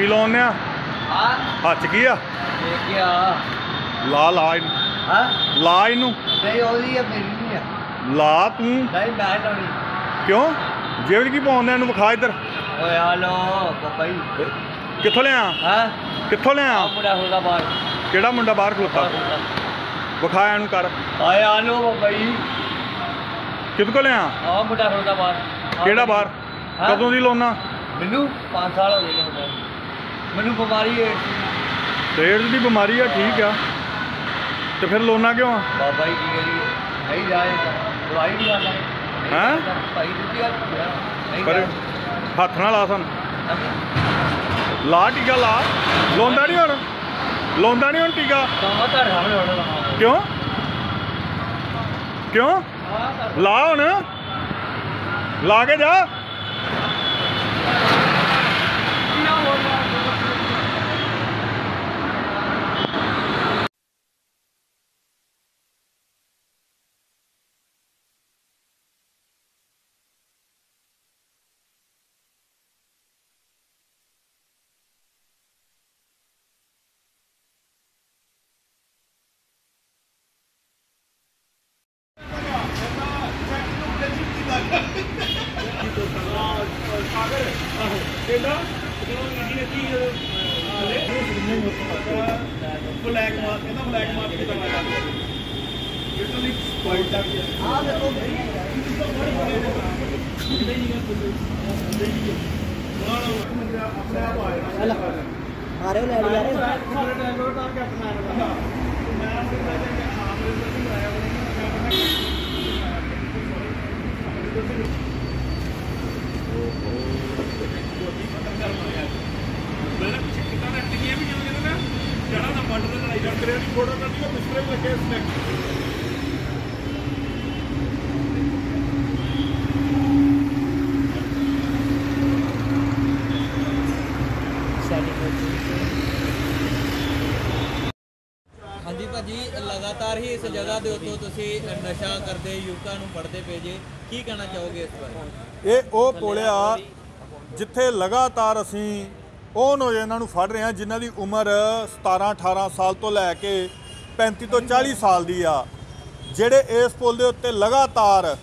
ਕੀ ਲਾਉਣੇ ਆ ਹਾਂ। ਹੱਥ ਕੀ ਆ? ਇਹ ਕੀ ਆ ਲਾ ਲਾ ਹਾਂ। ਲਾ ਇਹਨੂੰ। ਨਹੀਂ ਉਹਦੀ ਆ ਮੇਰੀ ਨਹੀਂ ਆ। ਲਾ ਤੂੰ। ਨਹੀਂ ਮੈਂ ਲਾਉਣੀ। ਕਿਉਂ? ਜੇਬ ਕੀ ਪਾਉਂਦੇ ਇਹਨੂੰ ਵਿਖਾ ਇੱਧਰ। ਓਏ ਹਾਲੋ ਬਾਬਾ ਜੀ। ਕਿੱਥੋਂ ਲਿਆ? ਹਾਂ। ਕਿੱਥੋਂ ਲਿਆ? ਆ ਮੁੰਡਾ ਹੁੰਦਾ ਬਾਹਰ। ਕਿਹੜਾ ਮੁੰਡਾ ਬਾਹਰ ਖਲੋਤਾ? ਵਿਖਾ ਇਹਨੂੰ ਕਰ। ਆਏ ਆਲੋ ਬਾਬਾ ਜੀ। ਕਿੱਥੋਂ ਕੋ ਲਿਆ? ਆ ਮੁੰਡਾ ਹੁੰਦਾ ਬਾਹਰ। ਕਿਹੜਾ ਬਾਹਰ? ਕਦੋਂ ਦੀ ਲਾਉਣਾ? ਮੈਨੂੰ 5 ਸਾਲ ਹੋ ਗਏ ਨੇ। ਮੈਨੂੰ ਬਿਮਾਰੀ ਹੈ। ਰੇਡ ਦੀ ਬਿਮਾਰੀ ਆ ਠੀਕ ਆ। ਤੇ ਫਿਰ ਲੋਨਾ ਕਿਉਂ ਆ? ਬਾਬਾ ਜੀ ਕੀ ਕਰੀਏ? ਨਹੀਂ ਜਾਏ। ਦਵਾਈ ਵੀ ਲਾਣਾ ਹੈਂ? ਭਾਈ ਦੂਜੀ ਗੱਲ ਨਹੀਂ ਪਰ ਜਾਏ। ਹੱਥ ਨਾਲ ਲਾ ਸਾਨੂੰ। ਲਾ ਟੀਕਾ ਲਾ। ਲਾਉਂਦਾ ਨਹੀਂ ਹੁਣ? ਲਾਉਂਦਾ ਨਹੀਂ ਹੁਣ ਟੀਕਾ? ਤਾਂ ਮੈਂ ਤੁਹਾਡੇ ਸਾਹਮਣੇ ਕਿਉਂ? ਕਿਉਂ? ਲਾ ਹੁਣ। ਲਾ ਕੇ ਜਾ। ਬਲੈਕ ਮਾਰਕ ਕਹਿੰਦਾ ਬਲੈਕ ਮਾਰਕ ਕਿਦਾਂ ਲਾਇਆ ਲਿਟਰਲੀ ਵਾਈਟ ਦਾ ਆ ਦੇਖੋ ਆਪਣੇ ਆਪ ਆਇਆ ਮਾਰੇ ਲੈ ਲਿਆ ਰੇ ਸਾਰੇ ਡਰਾਈਵਰ ਤਾਂ ਕਿ ਆਪਣਾ ਮੈਂ ਆਪਣੇ ਨਾਲ ਜਾ ਕੇ ਆਮ ਰਿਜ਼ਲਟ ਹੀ ਆਇਆ ਮੈਂ ਪਿੱਛੇ ਕਿਤਾ ਨਾ ਟਿਕੀਆਂ ਵੀ ਜਿਵੇਂ ਕਹਿੰਦੇ ਨਾ ਜੜਾ ਦਾ ਫੋਟੋ ਉਹ ਲੱਗੇ ਸਨੈਕ ਹਾਂਜੀ ਭਾਜੀ ਲਗਾਤਾਰ ਹੀ ਇਸ ਜਗ੍ਹਾ ਦੇ ਉੱਤੋਂ ਤੁਸੀਂ ਨਸ਼ਾ ਕਰਦੇ ਯੁਵਕਾਂ ਨੂੰ ਫੜਦੇ ਪਏ ਜੇ। ਕੀ ਕਹਿਣਾ ਚਾਹੋਗੇ ਇਸ ਬਾਰੇ? ਇਹ ਉਹ ਪੁਲਿਆ ਜਿੱਥੇ ਲਗਾਤਾਰ ਅਸੀਂ ਉਹ ਨੌਜਵਾਨਾਂ ਨੂੰ ਫੜ ਰਹੇ ਹਾਂ, ਜਿਨ੍ਹਾਂ ਦੀ ਉਮਰ 17 18 ਸਾਲ ਤੋਂ ਲੈ ਕੇ 35 ਤੋਂ 40 ਸਾਲ ਦੀ ਆ। ਜਿਹੜੇ ਇਸ ਪੁਲ ਦੇ ਉੱਤੇ ਲਗਾਤਾਰ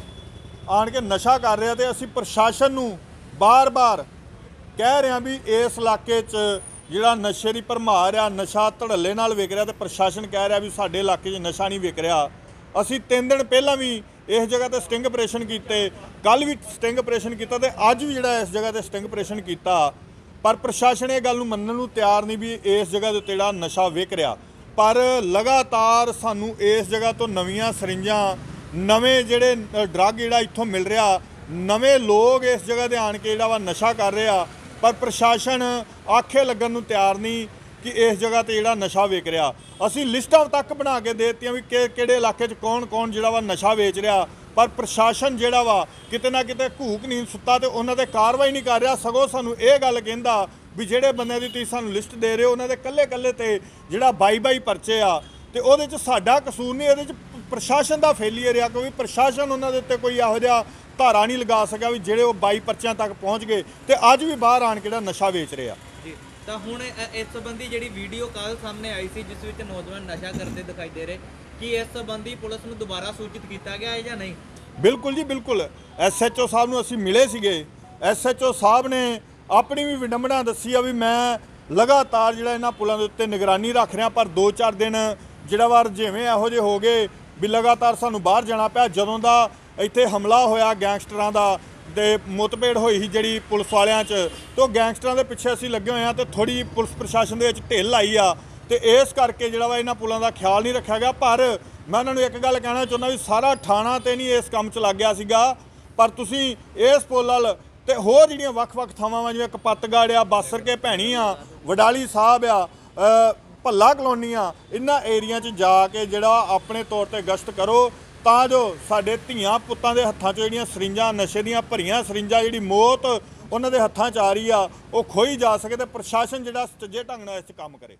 ਆਣ ਕੇ ਨਸ਼ਾ ਕਰ ਰਹੇ ਆ ਤੇ ਅਸੀਂ ਪ੍ਰਸ਼ਾਸਨ ਨੂੰ ਬਾਰ-ਬਾਰ ਕਹਿ ਰਹੇ ਹਾਂ ਵੀ ਇਸ ਇਲਾਕੇ 'ਚ ਜਿਹੜਾ ਨਸ਼ੇ ਦੀ ਭਰਮਾਰ ਆ, ਨਸ਼ਾ ਧੜੱਲੇ ਨਾਲ ਵਿਕ ਰਿਹਾ ਤੇ ਪ੍ਰਸ਼ਾਸਨ ਕਹਿ ਰਿਹਾ ਵੀ ਸਾਡੇ ਇਲਾਕੇ 'ਚ ਨਸ਼ਾ ਨਹੀਂ ਵਿਕ ਰਿਹਾ। ਅਸੀਂ 3 ਦਿਨ ਪਹਿਲਾਂ ਵੀ ਇਸ ਜਗ੍ਹਾ ਤੇ ਸਟਿੰਗ ਆਪਰੇਸ਼ਨ ਕੀਤੇ ਕੱਲ ਵੀ ਸਟਿੰਗ ਆਪਰੇਸ਼ਨ ਕੀਤਾ ਤੇ ਅੱਜ ਵੀ ਜਿਹੜਾ ਇਸ ਜਗ੍ਹਾ ਤੇ ਸਟਿੰਗ ਆਪਰੇਸ਼ਨ ਕੀਤਾ। ਪਰ ਪ੍ਰਸ਼ਾਸਨ ਇਹ ਗੱਲ ਨੂੰ ਮੰਨਣ ਨੂੰ ਤਿਆਰ ਨਹੀਂ ਵੀ ਇਸ ਜਗ੍ਹਾ ਦੇ ਉੱਤੇ ਜਿਹੜਾ ਨਸ਼ਾ ਵਿਕ ਰਿਹਾ। ਪਰ ਲਗਾਤਾਰ ਸਾਨੂੰ ਇਸ ਜਗ੍ਹਾ ਤੋਂ ਨਵੀਆਂ ਸਰਿੰਜਾਂ, ਨਵੇਂ ਜਿਹੜੇ ਡਰੱਗ ਜਿਹੜਾ ਇੱਥੋਂ ਮਿਲ ਰਿਹਾ, ਨਵੇਂ ਲੋਕ ਇਸ ਜਗ੍ਹਾ ਤੇ ਆਣ ਕੇ ਜਿਹੜਾ ਵਾ ਨਸ਼ਾ ਕਰ ਰਿਹਾ। ਪਰ ਪ੍ਰਸ਼ਾਸਨ ਆਖੇ ਲੱਗਣ ਨੂੰ ਤਿਆਰ ਨਹੀਂ ਕਿ ਇਸ ਜਗ੍ਹਾ ਤੇ ਜਿਹੜਾ ਨਸ਼ਾ ਵੇਚ ਰਿਹਾ। ਅਸੀਂ ਲਿਸਟਾਂ ਤੱਕ ਬਣਾ ਕੇ ਦੇ ਦਿੱਤੀਆਂ ਵੀ ਕਿਹੜੇ ਇਲਾਕੇ 'ਚ ਕੌਣ-ਕੌਣ ਜਿਹੜਾ ਵਾ ਨਸ਼ਾ ਵੇਚ ਰਿਹਾ। ਪਰ ਪ੍ਰਸ਼ਾਸਨ ਜਿਹੜਾ ਵਾ ਕਿਤੇ ਨਾ ਕਿਤੇ ਘੂਕ ਨਹੀਂ ਸੁੱਤਾ ਤੇ ਉਹਨਾਂ ਤੇ ਕਾਰਵਾਈ ਨਹੀਂ ਕਰ ਰਿਹਾ। ਸਗੋਂ ਸਾਨੂੰ ਇਹ ਗੱਲ ਕਹਿੰਦਾ ਵੀ ਜਿਹੜੇ ਬੰਦਿਆਂ ਦੀ ਤੁਸੀਂ ਸਾਨੂੰ ਲਿਸਟ ਦੇ ਰਹੇ ਹੋ, ਉਹਨਾਂ ਦੇ ਕੱਲੇ-ਕੱਲੇ ਤੇ ਜਿਹੜਾ ਬਾਈ-ਬਾਈ ਪਰਚੇ ਆ, ਤੇ ਉਹਦੇ 'ਚ ਸਾਡਾ ਕਸੂਰ ਨਹੀਂ, ਇਹਦੇ 'ਚ ਪ੍ਰਸ਼ਾਸਨ ਦਾ ਫੇਲੀਅਰ ਆ, ਕਿਉਂਕਿ ਪ੍ਰਸ਼ਾਸਨ ਉਹਨਾਂ ਦੇ ਉੱਤੇ ਕੋਈ ਇਹੋ ਜਿਹਾ ਧਾਰਾ ਨਹੀਂ ਲਗਾ ਸਕਿਆ ਵੀ ਜਿਹੜੇ ਉਹ ਬਾਈ ਪਰਚਿਆਂ ਤੱਕ ਪਹੁੰਚ ਗਏ ਤੇ ਅੱਜ ਵੀ ਬਾਹਰ ਆਣ ਕੇ ਜਿਹੜਾ ਨਸ਼ਾ ਵੇਚ ਰਿਹਾ ਜੀ, ਤਾਂ ਹੁਣ ਇਸ ਸੰਬੰਧੀ ਜਿਹੜੀ ਵੀਡੀਓ ਕੱਲ ਸਾਹਮਣੇ ਆਈ ਸੀ, ਜਿਸ ਵਿੱਚ ਨੌਜਵਾਨ ਨਸ਼ਾ ਕਰਦੇ ਦਿਖਾਈ ਦੇ ਰਹੇ ਕੀ ਇਸ ਸੰਬੰਧੀ ਪੁਲਿਸ ਨੂੰ ਦੁਬਾਰਾ ਸੂਚਿਤ ਕੀਤਾ ਗਿਆ ਹੈ ਜਾਂ ਨਹੀਂ? ਬਿਲਕੁਲ ਜੀ, ਬਿਲਕੁਲ। ਐਸਐਚਓ ਸਾਹਿਬ ਨੂੰ ਅਸੀਂ ਮਿਲੇ ਸੀਗੇ। ਐਸਐਚਓ ਸਾਹਿਬ ਨੇ ਆਪਣੀ ਵੀ ਵਿਡੰਬਣਾ ਦੱਸੀ ਆ ਵੀ ਮੈਂ ਲਗਾਤਾਰ ਜਿਹੜਾ ਇਹਨਾਂ ਪੁਲਾਂ ਦੇ ਉੱਤੇ ਨਿਗਰਾਨੀ ਰੱਖ ਰਿਹਾ, ਪਰ 2-4 ਦਿਨ ਜਿਹੜਾ ਵਾਰ ਜਿਵੇਂ ਇਹੋ ਜਿਹੇ ਹੋ ਗਏ ਵੀ ਲਗਾਤਾਰ ਸਾਨੂੰ ਬਾਹਰ ਜਾਣਾ ਪਿਆ। ਜਦੋਂ ਦਾ ਇੱਥੇ ਹਮਲਾ ਹੋਇਆ ਗੈਂਗਸਟਰਾਂ ਦਾ ਤੇ ਮੁਤਭੇੜ ਹੋਈ ਸੀ ਜਿਹੜੀ ਪੁਲਿਸ ਵਾਲਿਆਂ 'ਚ, ਤੇ ਉਹ ਗੈਂਗਸਟਰਾਂ ਦੇ ਪਿੱਛੇ ਅਸੀਂ ਲੱਗੇ ਹੋਏ ਆ ਤੇ ਥੋੜੀ ਪੁਲਿਸ ਪ੍ਰਸ਼ਾਸਨ ਦੇ ਵਿੱਚ ਢਿੱਲ ਆਈ ਆ। ਤੇ ਇਸ ਕਰਕੇ ਜਿਹੜਾ ਵਾ ਇਹਨਾਂ ਪੁਲਾਂ ਦਾ ਖਿਆਲ ਨਹੀਂ ਰੱਖਿਆ ਗਿਆ। ਪਰ ਮੈਂ ਉਹਨਾਂ ਨੂੰ ਇੱਕ ਗੱਲ ਕਹਿਣਾ ਚਾਹੁੰਦਾ ਵੀ ਸਾਰਾ ਥਾਣਾ ਤੇ ਨਹੀਂ ਇਸ ਕੰਮ 'ਚ ਲੱਗ ਗਿਆ ਸੀਗਾ। ਪਰ ਤੁਸੀਂ ਇਸ ਪੁਲ ਵੱਲ ਤੇ ਹੋਰ ਜਿਹੜੀਆਂ ਵੱਖ-ਵੱਖ ਥਾਵਾਂ ਵਾ, ਜਿਵੇਂ ਕਪੱਤਗੜ ਆ ਬਾਸਰ ਕੇ ਭੈਣੀ ਆ, ਵਡਾਲੀ ਸਾਹਿਬ ਆ ਭੱਲਾ ਕਲੋਨੀ ਆ, ਇਹਨਾਂ ਏਰੀਆ 'ਚ ਜਾ ਕੇ ਜਿਹੜਾ ਆਪਣੇ ਤੌਰ ਤੇ ਗਸ਼ਤ ਕਰੋ, ਤਾਂ ਜੋ ਸਾਡੇ ਧੀਆਂ ਪੁੱਤਾਂ ਦੇ ਹੱਥਾਂ 'ਚ ਜਿਹੜੀਆਂ ਸਰਿੰਜਾਂ, ਨਸ਼ੇ ਦੀਆਂ ਭਰੀਆਂ ਸਰਿੰਜਾਂ, ਜਿਹੜੀ ਮੌਤ ਉਹਨਾਂ ਦੇ ਹੱਥਾਂ 'ਚ ਆ ਰਹੀ ਆ, ਉਹ ਖੋਈ ਜਾ ਸਕੇ ਤੇ ਪ੍ਰਸ਼ਾਸਨ ਜਿਹੜਾ ਸੱਜੇ ਢੰਗ ਨਾਲ ਇਸ 'ਚ ਕੰਮ ਕਰੇ।